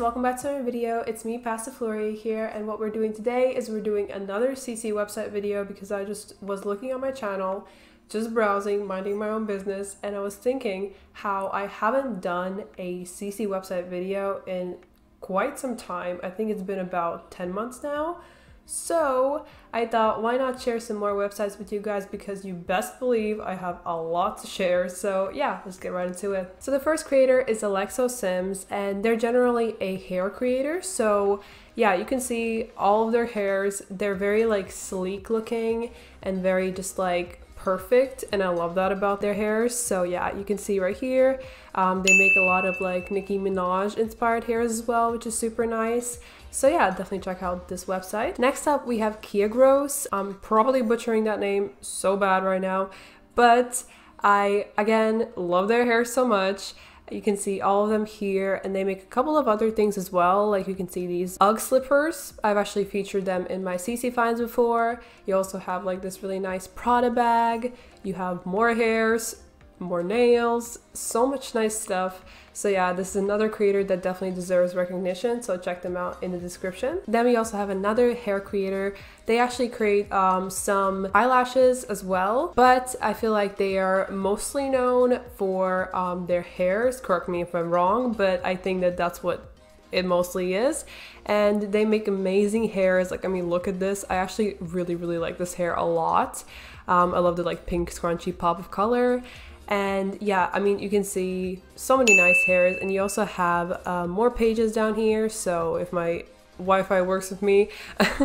welcome back to my video. It's me, Pasta Passifloria here, and what we're doing today is we're doing another CC website video because I just was looking on my channel, just browsing, minding my own business, and I was thinking how I haven't done a CC website video in quite some time. I think it's been about 10 months now. So I thought, why not share some more websites with you guys because you best believe I have a lot to share. So yeah, let's get right into it. So the first creator is Alexo Sims and they're generally a hair creator. So yeah, you can see all of their hairs. They're very like sleek looking and very just like perfect and I love that about their hairs. So yeah, you can see right here, um, they make a lot of like Nicki Minaj inspired hairs as well, which is super nice. So yeah, definitely check out this website. Next up, we have Kia Gross. I'm probably butchering that name so bad right now, but I, again, love their hair so much. You can see all of them here and they make a couple of other things as well. Like you can see these UGG slippers. I've actually featured them in my CC finds before. You also have like this really nice Prada bag. You have more hairs, more nails, so much nice stuff. So yeah, this is another creator that definitely deserves recognition, so check them out in the description. Then we also have another hair creator. They actually create um, some eyelashes as well, but I feel like they are mostly known for um, their hairs. Correct me if I'm wrong, but I think that that's what it mostly is and they make amazing hairs like i mean look at this i actually really really like this hair a lot um, i love the like pink scrunchy pop of color and yeah, I mean, you can see so many nice hairs and you also have uh, more pages down here. So if my Wi-Fi works with me,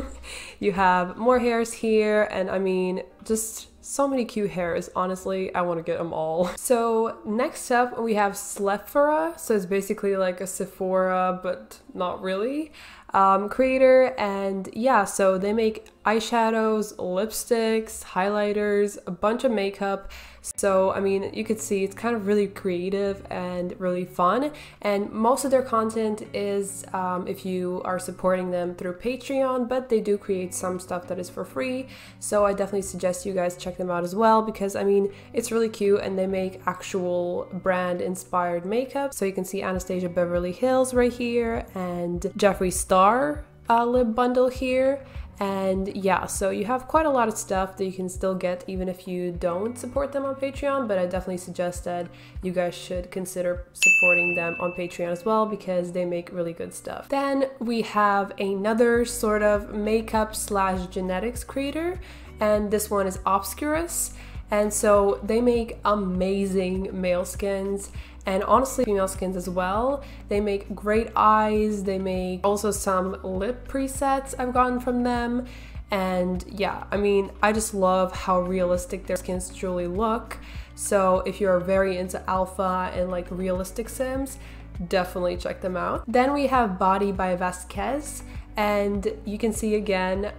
you have more hairs here. And I mean, just so many cute hairs. Honestly, I want to get them all. So next up, we have Slephora. So it's basically like a Sephora, but not really um, creator. And yeah, so they make eyeshadows, lipsticks, highlighters, a bunch of makeup. So, I mean, you could see it's kind of really creative and really fun. And most of their content is um, if you are supporting them through Patreon, but they do create some stuff that is for free. So, I definitely suggest you guys check them out as well because, I mean, it's really cute and they make actual brand inspired makeup. So, you can see Anastasia Beverly Hills right here and Jeffree Star uh, lip bundle here and yeah, so you have quite a lot of stuff that you can still get even if you don't support them on Patreon, but I definitely suggest that you guys should consider supporting them on Patreon as well because they make really good stuff. Then we have another sort of makeup slash genetics creator, and this one is Obscurus. And so they make amazing male skins and honestly female skins as well. They make great eyes, they make also some lip presets I've gotten from them. And yeah, I mean, I just love how realistic their skins truly look. So if you're very into alpha and like realistic sims, definitely check them out. Then we have Body by Vasquez and you can see again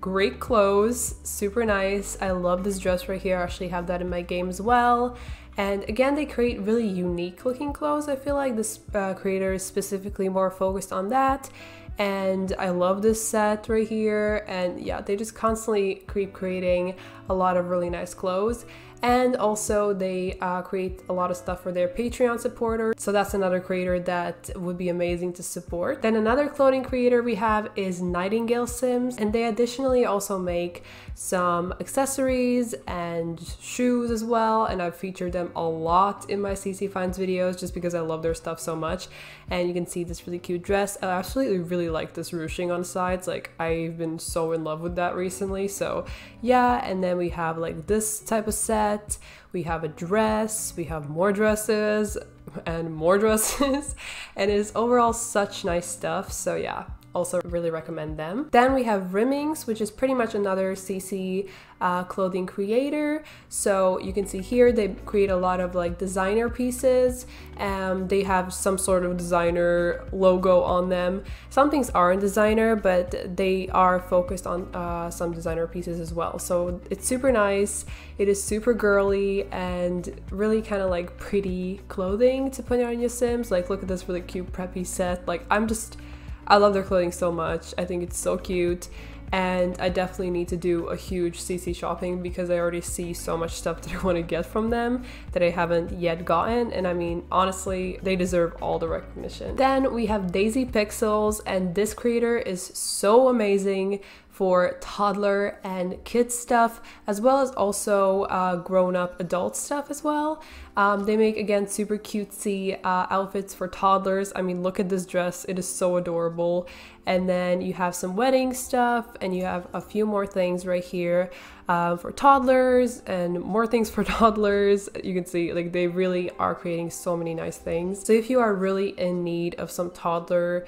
great clothes, super nice. I love this dress right here. I actually have that in my game as well. And again, they create really unique looking clothes. I feel like this uh, creator is specifically more focused on that. And I love this set right here. And yeah, they just constantly keep creating a lot of really nice clothes and also they uh, create a lot of stuff for their patreon supporters. So that's another creator that would be amazing to support. Then another clothing creator we have is nightingale sims and they additionally also make some accessories and shoes as well and i've featured them a lot in my cc finds videos just because i love their stuff so much. And you can see this really cute dress. I absolutely really like this ruching on the sides like i've been so in love with that recently so yeah. And then we have like this type of set set, we have a dress, we have more dresses and more dresses, and it is overall such nice stuff. So yeah, also really recommend them. Then we have RIMINGs, which is pretty much another CC uh, clothing creator. So you can see here they create a lot of like designer pieces and they have some sort of designer logo on them. Some things aren't designer, but they are focused on uh, some designer pieces as well. So it's super nice. It is super girly and really kind of like pretty clothing to put on your Sims. Like look at this really cute preppy set. Like I'm just I love their clothing so much. I think it's so cute. and I definitely need to do a huge CC shopping because I already see so much stuff that I want to get from them that I haven't yet gotten and I mean honestly they deserve all the recognition. Then we have Daisy Pixels and this creator is so amazing for toddler and kid stuff, as well as also uh, grown up adult stuff as well. Um, they make again super cutesy uh, outfits for toddlers. I mean, look at this dress, it is so adorable. And then you have some wedding stuff, and you have a few more things right here uh, for toddlers and more things for toddlers. You can see like they really are creating so many nice things. So if you are really in need of some toddler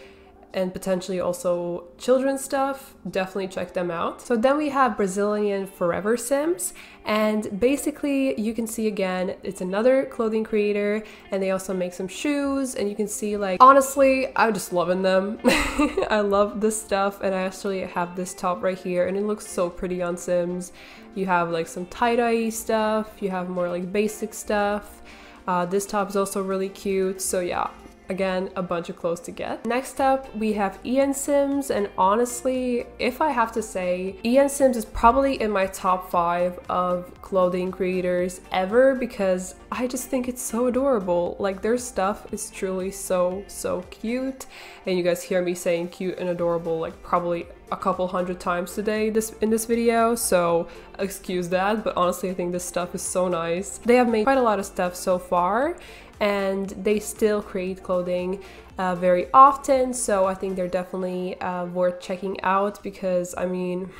and potentially also children's stuff, definitely check them out. So then we have Brazilian Forever Sims, and basically you can see again, it's another clothing creator, and they also make some shoes, and you can see like, honestly, I'm just loving them. I love this stuff, and I actually have this top right here, and it looks so pretty on Sims. You have like some tie-dye stuff, you have more like basic stuff. Uh, this top is also really cute, so yeah, Again, a bunch of clothes to get. Next up, we have Ean Sims, and honestly, if I have to say, Ean Sims is probably in my top five of clothing creators ever because I just think it's so adorable. Like their stuff is truly so, so cute. And you guys hear me saying cute and adorable like probably a couple hundred times today this in this video so excuse that but honestly I think this stuff is so nice. They have made quite a lot of stuff so far and they still create clothing uh, very often so I think they're definitely uh, worth checking out because I mean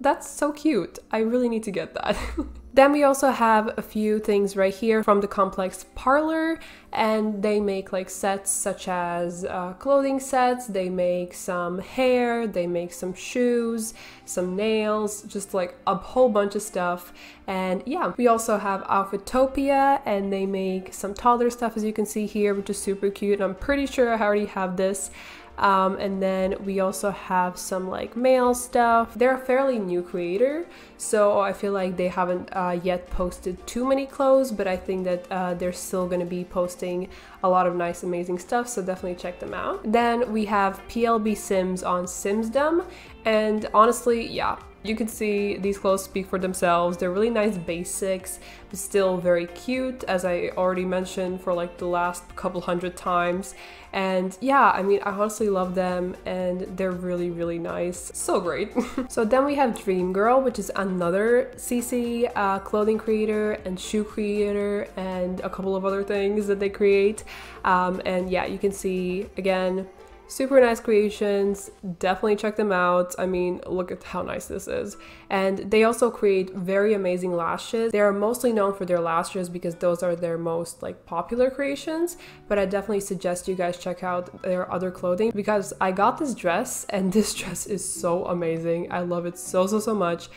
that's so cute. I really need to get that. Then we also have a few things right here from the Complex Parlor and they make like sets such as uh, clothing sets, they make some hair, they make some shoes, some nails, just like a whole bunch of stuff. And yeah, we also have Outfitopia and they make some toddler stuff as you can see here, which is super cute. And I'm pretty sure I already have this. Um, and then we also have some like male stuff. They're a fairly new creator, so I feel like they haven't uh, yet posted too many clothes, but I think that uh, they're still gonna be posting a lot of nice, amazing stuff, so definitely check them out. Then we have PLB Sims on Simsdom, and honestly, yeah, you can see these clothes speak for themselves. They're really nice basics, but still very cute, as I already mentioned for like the last couple hundred times. And yeah, I mean, I honestly love them and they're really, really nice. So great. so then we have Dream Girl, which is another CC uh, clothing creator and shoe creator and a couple of other things that they create. Um, and yeah, you can see again, Super nice creations, definitely check them out. I mean, look at how nice this is. And they also create very amazing lashes. They are mostly known for their lashes because those are their most like popular creations, but I definitely suggest you guys check out their other clothing because I got this dress and this dress is so amazing. I love it so, so, so much.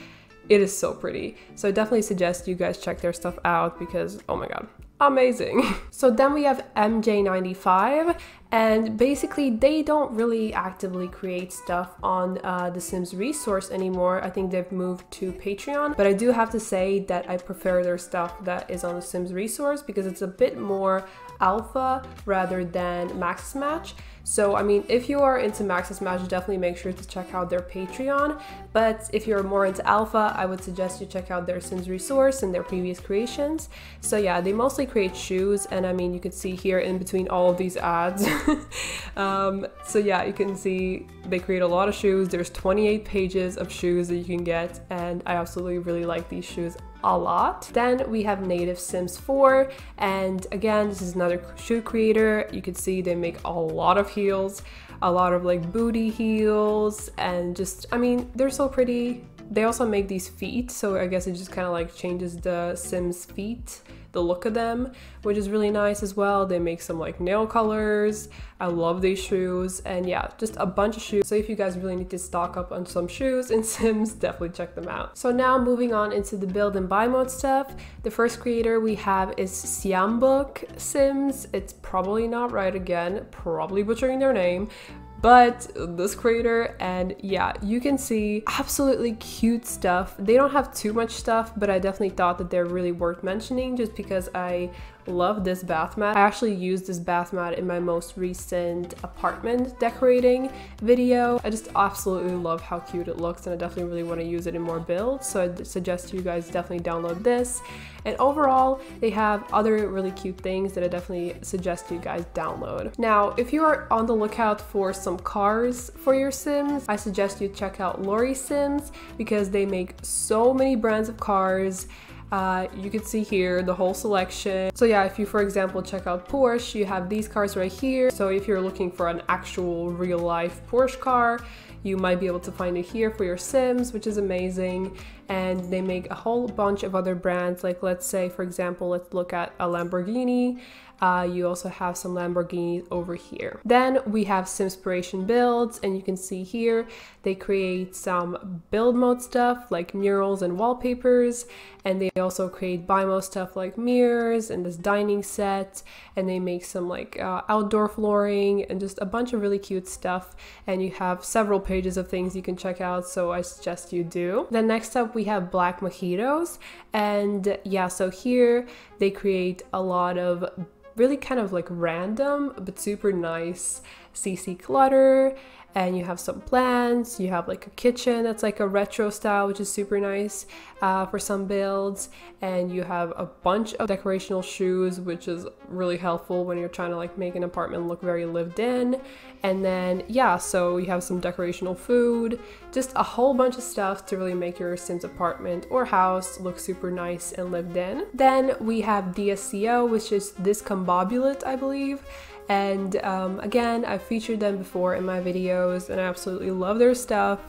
It is so pretty. So I definitely suggest you guys check their stuff out because, oh my god, amazing. so then we have MJ95 and basically they don't really actively create stuff on uh, the Sims resource anymore. I think they've moved to Patreon, but I do have to say that I prefer their stuff that is on the Sims resource because it's a bit more alpha rather than Maxis Match. So, I mean, if you are into Maxis Match, definitely make sure to check out their Patreon. But if you're more into Alpha, I would suggest you check out their Sims Resource and their previous creations. So yeah, they mostly create shoes, and I mean, you can see here in between all of these ads. um, so yeah, you can see they create a lot of shoes. There's 28 pages of shoes that you can get, and I absolutely really like these shoes a lot. Then we have Native Sims 4, and again, this is another shoe creator. You can see they make a lot of heels, a lot of like booty heels, and just, I mean, they're so pretty. They also make these feet, so I guess it just kind of like changes the Sims feet the look of them, which is really nice as well. They make some like nail colors. I love these shoes and yeah, just a bunch of shoes. So if you guys really need to stock up on some shoes in Sims, definitely check them out. So now moving on into the build and buy mode stuff. The first creator we have is Siambuk Sims. It's probably not right again, probably butchering their name, but this creator and yeah you can see absolutely cute stuff. They don't have too much stuff but i definitely thought that they're really worth mentioning just because i love this bath mat. I actually used this bath mat in my most recent apartment decorating video. I just absolutely love how cute it looks and I definitely really want to use it in more builds. So I suggest you guys definitely download this. And overall, they have other really cute things that I definitely suggest you guys download. Now, if you are on the lookout for some cars for your Sims, I suggest you check out Lory Sims because they make so many brands of cars uh, you can see here the whole selection. So yeah, if you, for example, check out Porsche, you have these cars right here. So if you're looking for an actual real life Porsche car, you might be able to find it here for your Sims, which is amazing. And they make a whole bunch of other brands. Like let's say, for example, let's look at a Lamborghini. Uh, you also have some Lamborghinis over here. Then we have Simspiration builds and you can see here they create some build mode stuff like murals and wallpapers and they also create mode stuff like mirrors and this dining set and they make some like uh, outdoor flooring and just a bunch of really cute stuff and you have several pages of things you can check out so I suggest you do. Then next up we have Black Mojitos and yeah so here they create a lot of really kind of like random but super nice CC clutter and you have some plants you have like a kitchen that's like a retro style which is super nice uh, for some builds and you have a bunch of decorational shoes which is really helpful when you're trying to like make an apartment look very lived in. And then yeah so you have some decorational food just a whole bunch of stuff to really make your sims apartment or house look super nice and lived in. Then we have DSCO which is discombobulate I believe and um, again, I've featured them before in my videos and I absolutely love their stuff.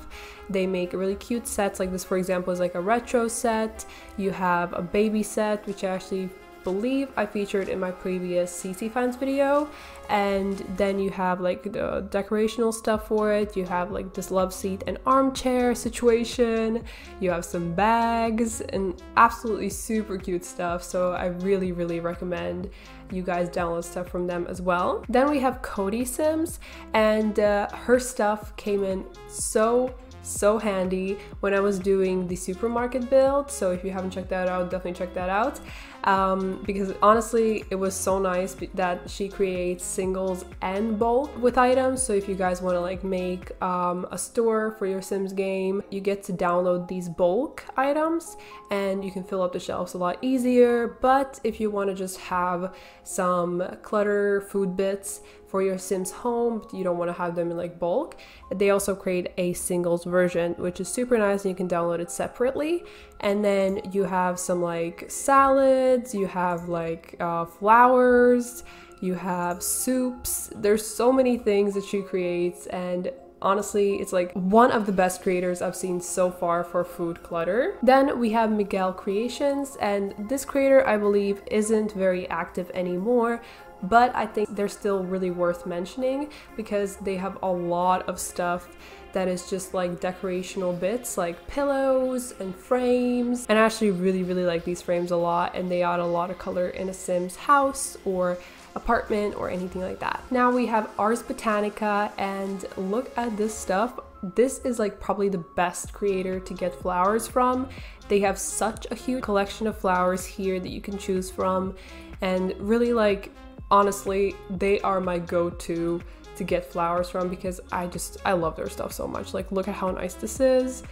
They make really cute sets, like this for example is like a retro set. You have a baby set, which I actually believe I featured in my previous CC finds video. And then you have like the decorational stuff for it. You have like this love seat and armchair situation. You have some bags and absolutely super cute stuff. So I really, really recommend you guys download stuff from them as well. Then we have Coati Sims and uh, her stuff came in so so handy when I was doing the supermarket build. So if you haven't checked that out, definitely check that out um, because honestly it was so nice that she creates singles and bulk with items so if you guys want to like make um, a store for your sims game you get to download these bulk items and you can fill up the shelves a lot easier but if you want to just have some clutter food bits for your Sims home, you don't want to have them in like bulk. They also create a singles version, which is super nice and you can download it separately. And then you have some like salads, you have like uh, flowers, you have soups. There's so many things that she creates and honestly it's like one of the best creators I've seen so far for food clutter. Then we have Miguel Creations and this creator I believe isn't very active anymore but I think they're still really worth mentioning because they have a lot of stuff that is just like decorational bits like pillows and frames and I actually really really like these frames a lot and they add a lot of color in a Sims house or apartment or anything like that. Now we have Ars Botanica and look at this stuff. This is like probably the best creator to get flowers from. They have such a huge collection of flowers here that you can choose from and really like honestly, they are my go-to to get flowers from because I just, I love their stuff so much. Like, look at how nice this is.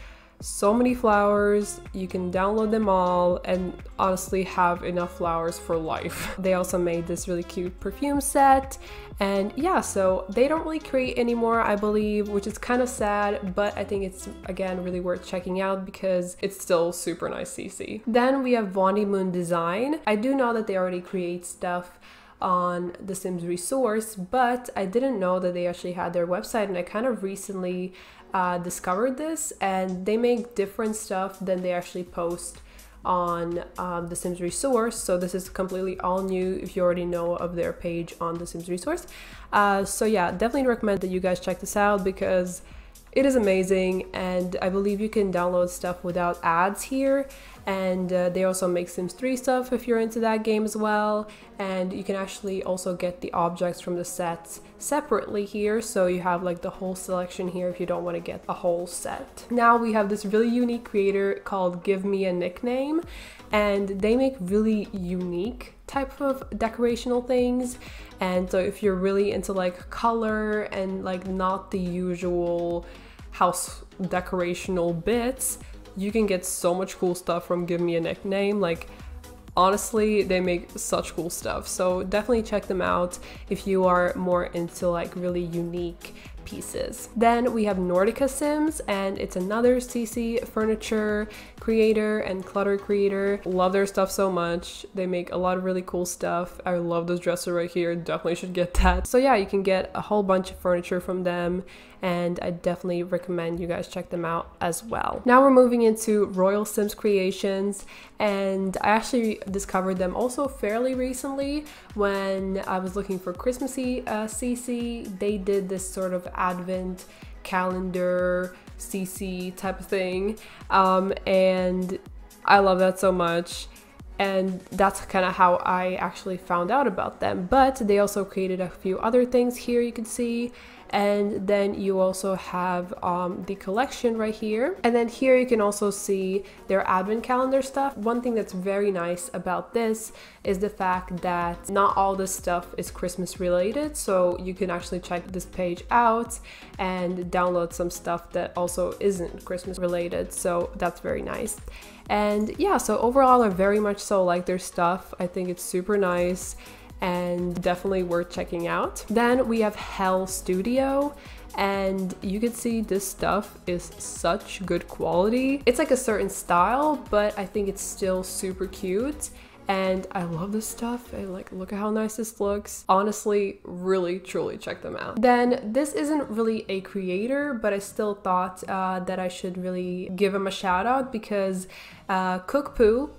So many flowers, you can download them all and honestly have enough flowers for life. They also made this really cute perfume set and yeah, so they don't really create anymore, I believe, which is kind of sad, but I think it's again really worth checking out because it's still super nice CC. Then we have Vondi Moon Design. I do know that they already create stuff on the Sims resource, but I didn't know that they actually had their website, and I kind of recently uh, discovered this. And they make different stuff than they actually post on um, the Sims resource. So this is completely all new if you already know of their page on the Sims resource. Uh, so yeah, definitely recommend that you guys check this out because it is amazing and I believe you can download stuff without ads here. And uh, they also make Sims 3 stuff if you're into that game as well. And you can actually also get the objects from the sets separately here. So you have like the whole selection here if you don't want to get a whole set. Now we have this really unique creator called Give Me a Nickname and they make really unique type of decorational things. And so if you're really into like color and like not the usual house decorational bits, you can get so much cool stuff from Give Me a Nickname. Like honestly they make such cool stuff so definitely check them out if you are more into like really unique pieces. Then we have Nordica Sims and it's another CC furniture creator and clutter creator. Love their stuff so much. They make a lot of really cool stuff. I love this dresser right here. Definitely should get that. So yeah, you can get a whole bunch of furniture from them and I definitely recommend you guys check them out as well. Now we're moving into Royal Sims Creations and I actually discovered them also fairly recently when I was looking for Christmassy uh, CC. They did this sort of advent calendar CC type of thing. Um, and I love that so much. And that's kind of how I actually found out about them. But they also created a few other things here you can see and then you also have um, the collection right here. And then here you can also see their advent calendar stuff. One thing that's very nice about this is the fact that not all this stuff is christmas related. So you can actually check this page out and download some stuff that also isn't christmas related. So that's very nice. And yeah so overall i very much so like their stuff. I think it's super nice and definitely worth checking out. Then we have Hell Studio and you can see this stuff is such good quality. It's like a certain style, but I think it's still super cute and I love this stuff and like look at how nice this looks. Honestly, really truly check them out. Then this isn't really a creator, but I still thought uh, that I should really give him a shout out because uh, Cookpoo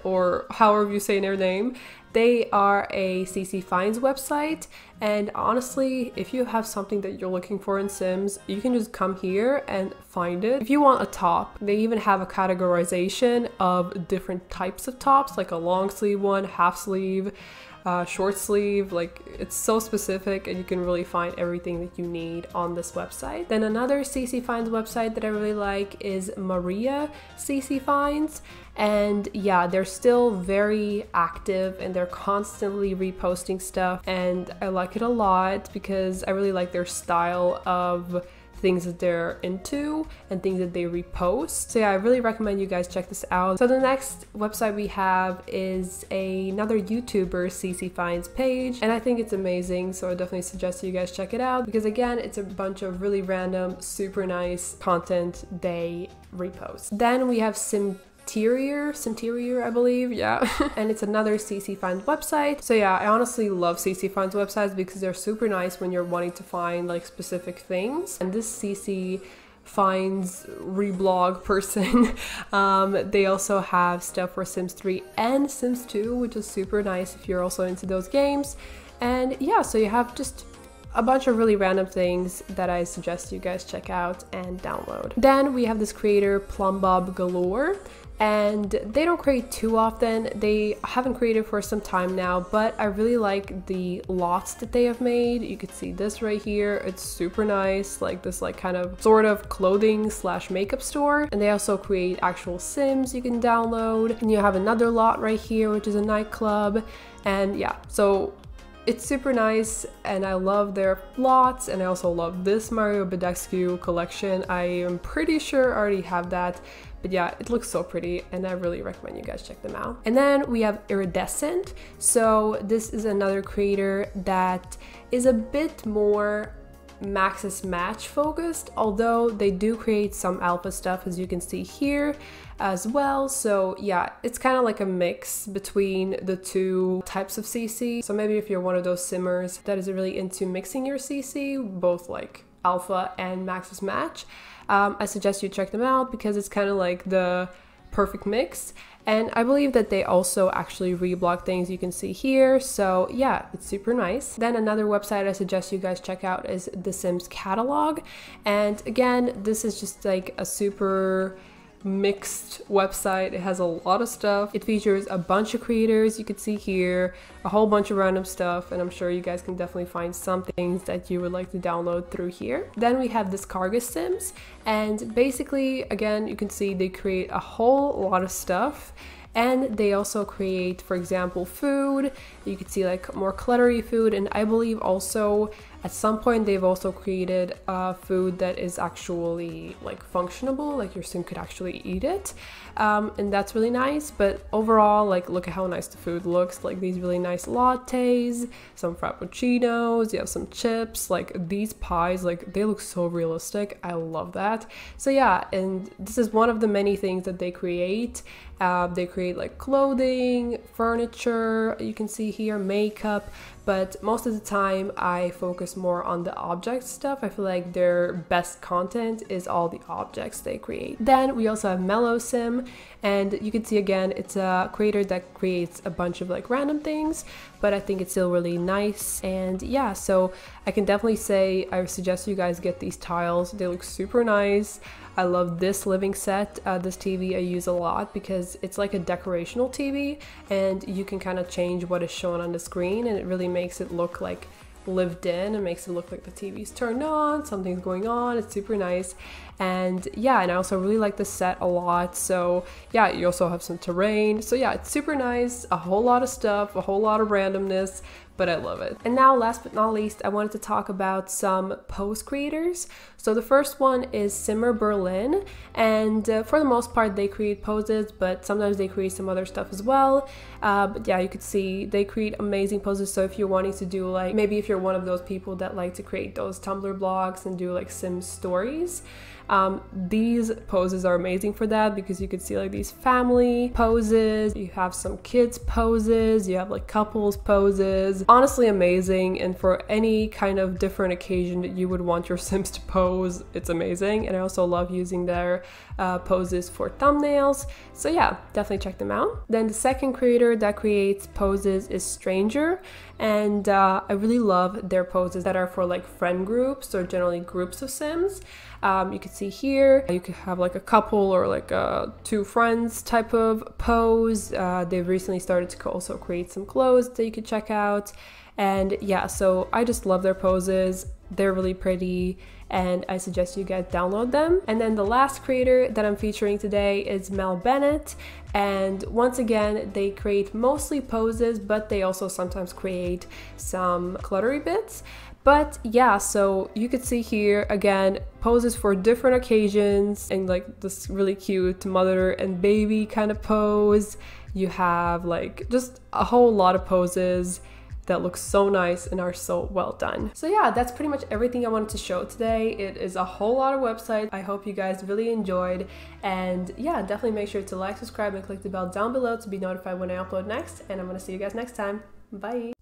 or however you say their name, they are a CC Finds website, and honestly, if you have something that you're looking for in Sims, you can just come here and find it. If you want a top, they even have a categorization of different types of tops, like a long sleeve one, half sleeve, uh, short sleeve, like it's so specific and you can really find everything that you need on this website. Then another CC Finds website that I really like is Maria CC Finds. And yeah, they're still very active and they're constantly reposting stuff. And I like it a lot because I really like their style of things that they're into and things that they repost. So yeah, I really recommend you guys check this out. So the next website we have is a, another YouTuber CC Finds page and I think it's amazing. So I definitely suggest you guys check it out because again, it's a bunch of really random, super nice content they repost. Then we have Sim Interior, Interior, I believe, yeah. and it's another CC Finds website. So yeah, I honestly love CC Finds websites because they're super nice when you're wanting to find like specific things. And this CC finds reblog person. um, they also have stuff for Sims 3 and Sims 2, which is super nice if you're also into those games. And yeah, so you have just a bunch of really random things that I suggest you guys check out and download. Then we have this creator Plumbob Galore and they don't create too often. They haven't created for some time now, but I really like the lots that they have made. You can see this right here. It's super nice, like this like kind of sort of clothing slash makeup store. And they also create actual sims you can download. And you have another lot right here, which is a nightclub. And yeah, so it's super nice and I love their plots and I also love this Mario Badescu collection. I am pretty sure I already have that but yeah, it looks so pretty and I really recommend you guys check them out. And then we have Iridescent. So this is another creator that is a bit more Maxis Match focused, although they do create some alpha stuff as you can see here as well. So yeah, it's kind of like a mix between the two types of CC. So maybe if you're one of those simmers that is really into mixing your CC, both like alpha and Maxis Match, um, I suggest you check them out because it's kind of like the perfect mix. And I believe that they also actually reblog things you can see here. So yeah, it's super nice. Then another website I suggest you guys check out is The Sims Catalog. And again, this is just like a super mixed website. It has a lot of stuff. It features a bunch of creators you can see here, a whole bunch of random stuff, and I'm sure you guys can definitely find some things that you would like to download through here. Then we have Discargus Sims, and basically, again, you can see they create a whole lot of stuff And they also create, for example, food. You can see like more cluttery food. And I believe also at some point they've also created uh, food that is actually like functionable, like your sim could actually eat it. Um, and that's really nice. But overall, like look at how nice the food looks. Like these really nice lattes, some frappuccinos, you have some chips, like these pies, like they look so realistic. I love that. So yeah, and this is one of the many things that they create. Uh, they create like clothing, furniture, you can see here, makeup, but most of the time I focus more on the object stuff. I feel like their best content is all the objects they create. Then we also have MelloSim, and you can see again, it's a creator that creates a bunch of like random things, but I think it's still really nice. And yeah, so I can definitely say I suggest you guys get these tiles. They look super nice. I love this living set, uh, this TV I use a lot because it's like a decorational TV and you can kind of change what is shown on the screen and it really makes it look like lived in and makes it look like the TV's turned on, something's going on, it's super nice. And yeah, and I also really like the set a lot. So yeah, you also have some terrain. So yeah, it's super nice, a whole lot of stuff, a whole lot of randomness, but I love it. And now last but not least, I wanted to talk about some pose creators. So the first one is Simmer Berlin, and uh, for the most part they create poses, but sometimes they create some other stuff as well. Uh, but yeah, you could see they create amazing poses. So if you're wanting to do like, maybe if you're one of those people that like to create those Tumblr blogs and do like sim stories, um, these poses are amazing for that because you can see like these family poses, you have some kids poses, you have like couples poses. Honestly amazing and for any kind of different occasion that you would want your Sims to pose, it's amazing. And I also love using their uh, poses for thumbnails. So yeah, definitely check them out. Then the second creator that creates poses is Stranger and uh, I really love their poses that are for like friend groups or generally groups of Sims. Um, you can see here, you could have like a couple or like a two friends type of pose. Uh, they've recently started to also create some clothes that you could check out. And yeah, so I just love their poses. They're really pretty and I suggest you guys download them. And then the last creator that I'm featuring today is Mel Bennett. And once again, they create mostly poses, but they also sometimes create some cluttery bits. But yeah, so you could see here again poses for different occasions and like this really cute mother and baby kind of pose. You have like just a whole lot of poses that look so nice and are so well done. So yeah, that's pretty much everything I wanted to show today. It is a whole lot of websites. I hope you guys really enjoyed. And yeah, definitely make sure to like, subscribe, and click the bell down below to be notified when I upload next. And I'm gonna see you guys next time. Bye!